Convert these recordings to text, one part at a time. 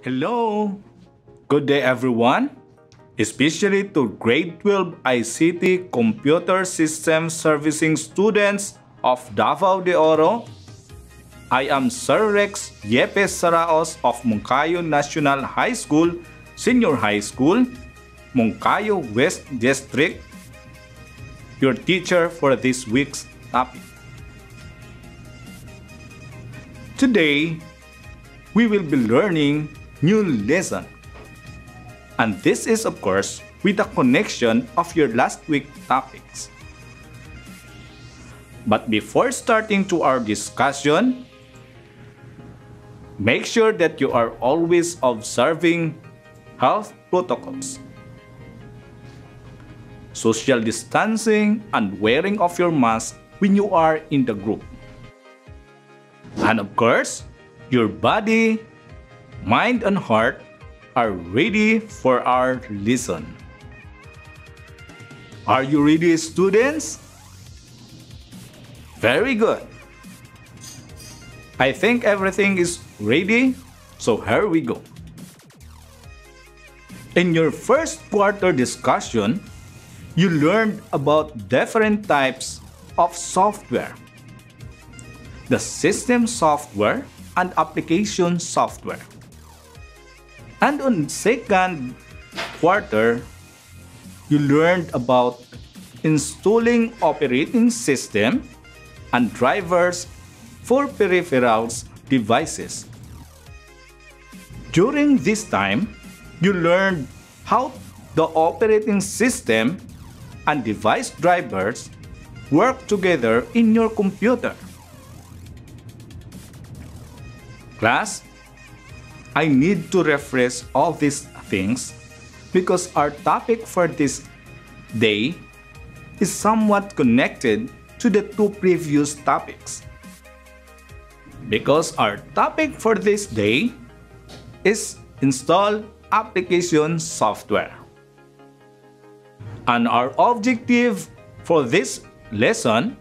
Hello! Good day everyone, especially to grade 12 ICT Computer System Servicing students of Davao de Oro. I am Sir Rex Yepes Saraus of Monkayo National High School, Senior High School, Monkayo West District, your teacher for this week's topic. Today, we will be learning new lesson. And this is of course with the connection of your last week topics. But before starting to our discussion, make sure that you are always observing health protocols. Social distancing and wearing of your mask when you are in the group. And of course, your body, mind, and heart are ready for our lesson. Are you ready, students? Very good. I think everything is ready, so here we go. In your first quarter discussion, you learned about different types of software. The system software and application software. And on second quarter, you learned about installing operating system and drivers for peripherals devices. During this time, you learned how the operating system and device drivers work together in your computer. Class, I need to refresh all these things because our topic for this day is somewhat connected to the two previous topics. Because our topic for this day is install application software. And our objective for this lesson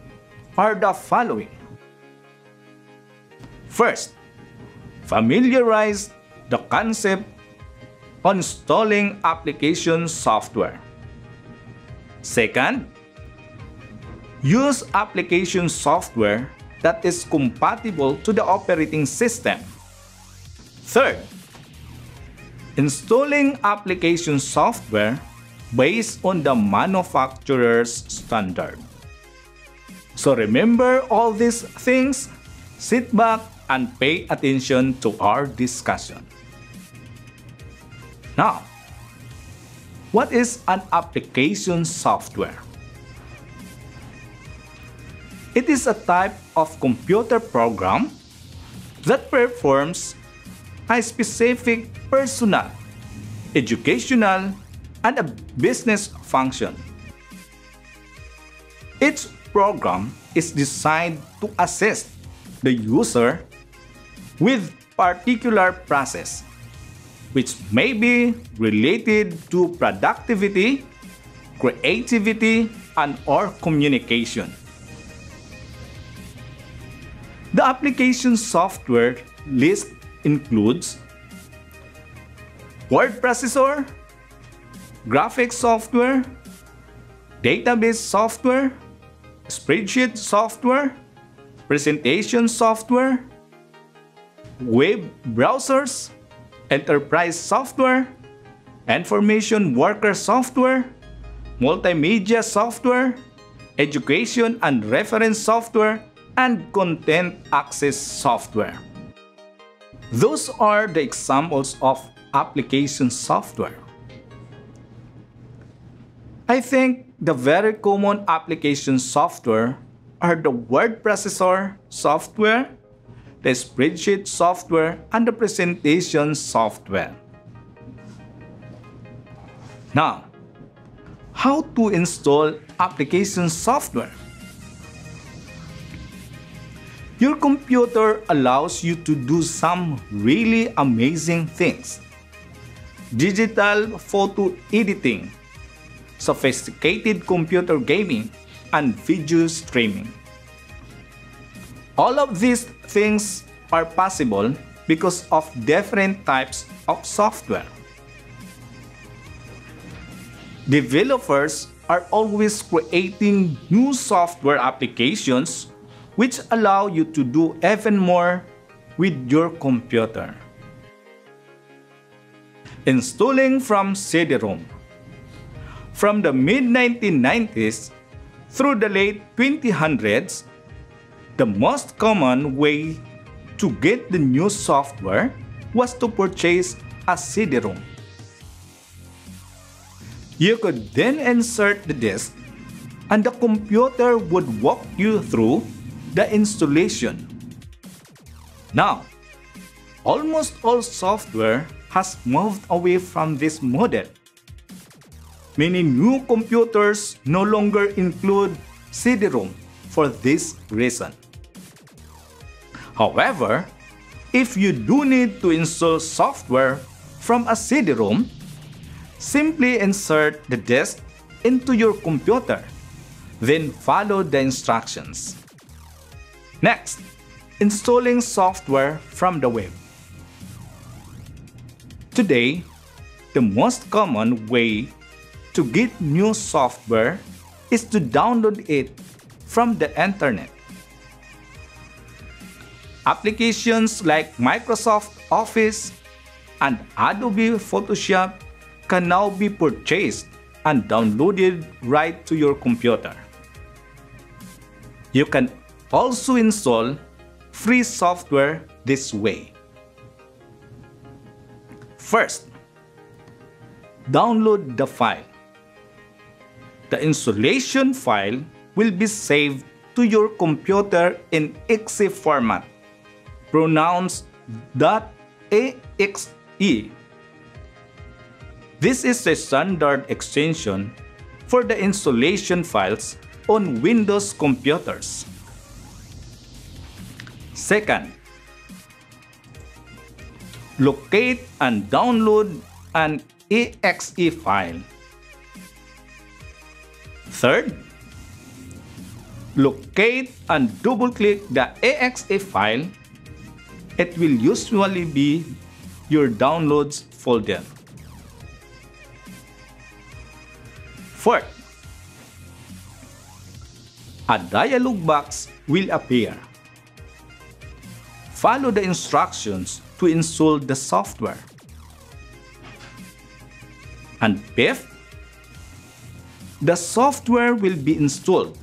are the following. First, familiarize the concept on installing application software. Second, use application software that is compatible to the operating system. Third, installing application software based on the manufacturer's standard. So remember all these things, sit back and pay attention to our discussion. Now, what is an application software? It is a type of computer program that performs a specific personal, educational, and a business function. Each program is designed to assist the user with particular process which may be related to productivity, creativity, and or communication. The application software list includes word processor, graphics software, database software, spreadsheet software, presentation software, web browsers, enterprise software, information worker software, multimedia software, education and reference software, and content access software. Those are the examples of application software. I think the very common application software are the word processor software, the spreadsheet software, and the presentation software. Now, how to install application software? Your computer allows you to do some really amazing things. Digital photo editing, sophisticated computer gaming, and video streaming. All of these things are possible because of different types of software. Developers are always creating new software applications which allow you to do even more with your computer. Installing from CD-ROM From the mid-1990s through the late 2000s, the most common way to get the new software was to purchase a CD-ROM. You could then insert the disk and the computer would walk you through the installation. Now, almost all software has moved away from this model. Many new computers no longer include CD-ROM for this reason. However, if you do need to install software from a CD-ROM, simply insert the disk into your computer, then follow the instructions. Next, installing software from the web. Today, the most common way to get new software is to download it from the internet. Applications like Microsoft Office and Adobe Photoshop can now be purchased and downloaded right to your computer. You can also install free software this way. First, download the file. The installation file will be saved to your computer in exe format, pronounced .exe. This is a standard extension for the installation files on Windows computers. Second, locate and download an exe file. Third, locate and double-click the exe file. It will usually be your downloads folder. Fourth, a dialog box will appear. Follow the instructions to install the software. And fifth, the software will be installed.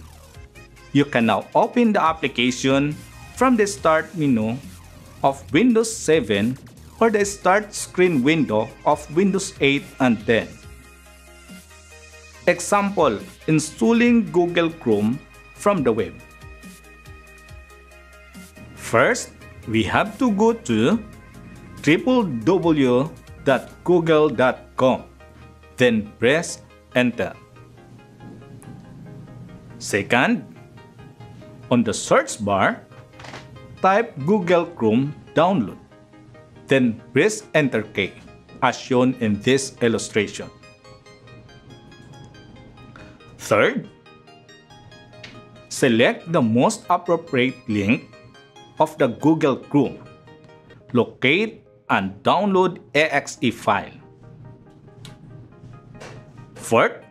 You can now open the application from the Start menu of Windows 7 or the Start screen window of Windows 8 and 10. Example, installing Google Chrome from the web. First, we have to go to www.google.com, then press enter. Second, on the search bar, type Google Chrome download, then press enter key as shown in this illustration. Third, select the most appropriate link of the Google Chrome. Locate and download exe file. Fourth,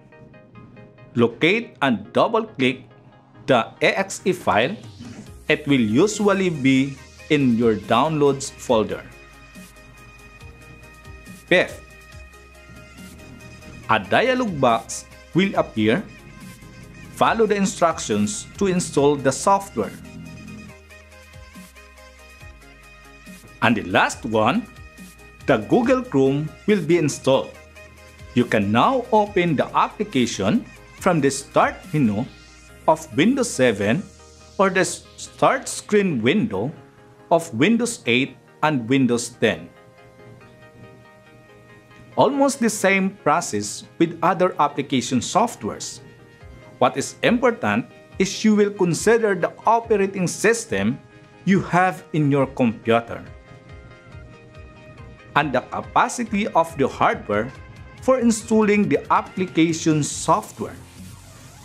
locate and double-click the exe file. It will usually be in your downloads folder. Fifth, a dialog box will appear. Follow the instructions to install the software. And the last one, the Google Chrome will be installed. You can now open the application from the Start menu of Windows 7 or the Start screen window of Windows 8 and Windows 10. Almost the same process with other application softwares. What is important is you will consider the operating system you have in your computer and the capacity of the hardware for installing the application software.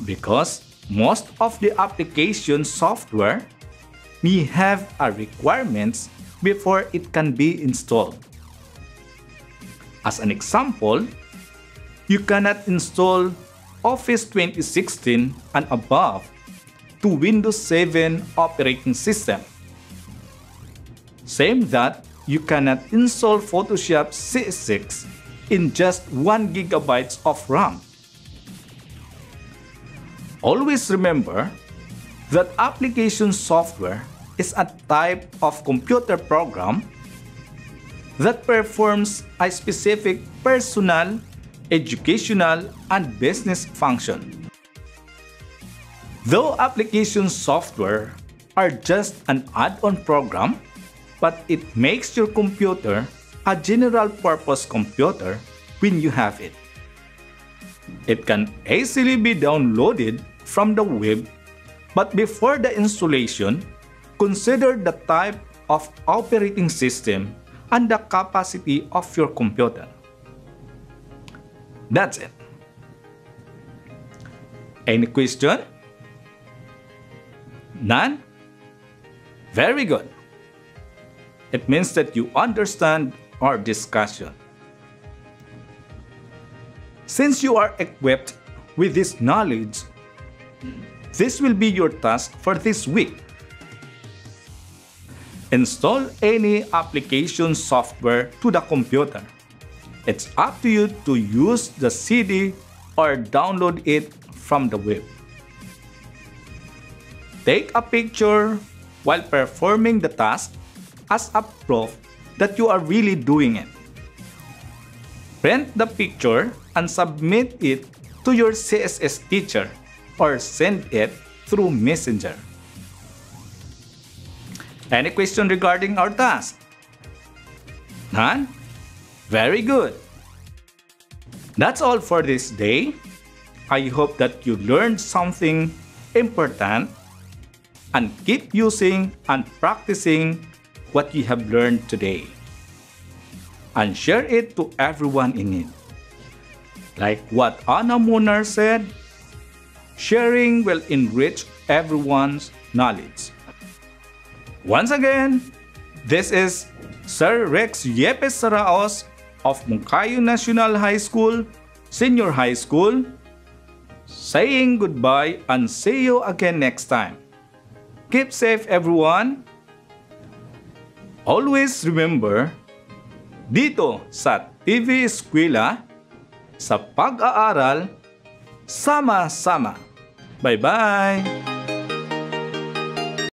Because most of the application software may have a requirements before it can be installed. As an example, you cannot install Office 2016 and above to Windows 7 operating system. Same that you cannot install Photoshop CS6 in just 1 GB of RAM. Always remember that application software is a type of computer program that performs a specific personal, educational, and business function. Though application software are just an add-on program, but it makes your computer a general purpose computer when you have it. It can easily be downloaded from the web, but before the installation, consider the type of operating system and the capacity of your computer. That's it. Any question? None? Very good. It means that you understand our discussion. Since you are equipped with this knowledge, this will be your task for this week. Install any application software to the computer. It's up to you to use the CD or download it from the web. Take a picture while performing the task as a proof that you are really doing it. Print the picture and submit it to your CSS teacher or send it through Messenger. Any question regarding our task? None? Very good. That's all for this day. I hope that you learned something important and keep using and practicing what you have learned today. And share it to everyone in need. Like what Anna Munar said, sharing will enrich everyone's knowledge. Once again, this is Sir Rex Yepes Saraus of Monkayo National High School, Senior High School, saying goodbye and see you again next time. Keep safe everyone. Always remember, dito sa TV Eskwela, sa pag-aaral, sama-sama. Bye-bye!